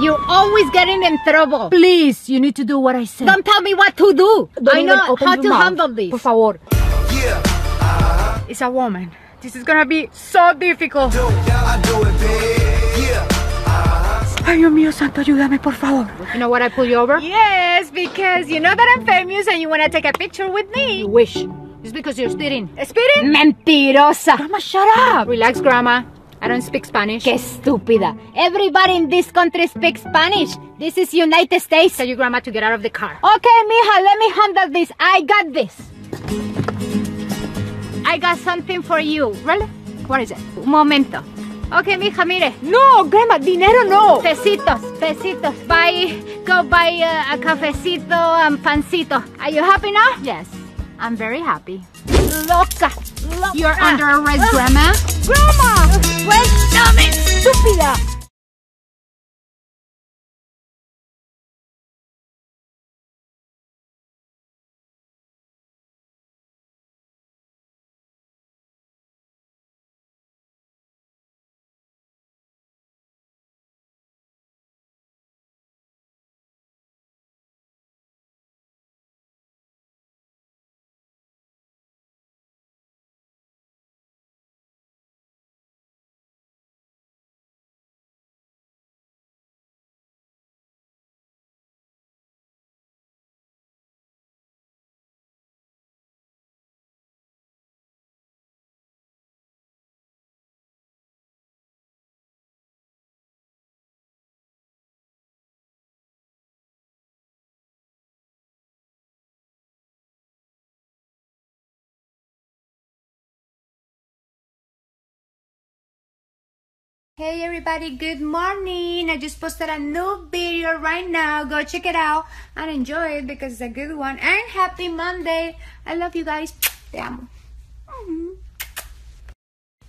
You always getting in trouble. Please, you need to do what I say. Don't tell me what to do. Don't I know how to mouth. handle this. Por favor. Yeah, uh-huh. It's a woman. This is gonna be so difficult. do, I do it big. Yeah, uh-huh. Ay, Dios mío, santo, ayúdame, por favor. You know what I pull you over? Yes, because you know that I'm famous and you wanna take a picture with me. You wish. It's because you're speeding. Spitting? Mentirosa. Grandma, shut up. Relax, Grandma. I don't speak Spanish. Qué estúpida. Everybody in this country speaks Spanish. This is United States. Tell your grandma to get out of the car. Okay, mija, let me handle this. I got this. I got something for you. Really? What is it? Un momento. Okay, mija, mire. No, grandma, dinero no. Pesitos, pesitos. Buy, go buy uh, a cafecito and pancito. Are you happy now? Yes, I'm very happy. Loca. loca. You're under arrest, Grandma. Grandma, suéltame, estúpida. Hey everybody, good morning. I just posted a new video right now. Go check it out and enjoy it because it's a good one. And happy Monday. I love you guys. Te amo. Mm.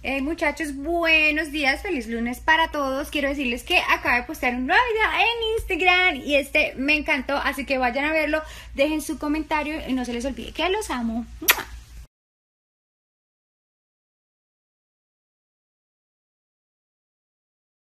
Hey muchachos, buenos días, feliz lunes para todos. Quiero decirles que acabo de postear un nuevo video en Instagram y este me encantó, así que vayan a verlo, dejen su comentario y no se les olvide que los amo.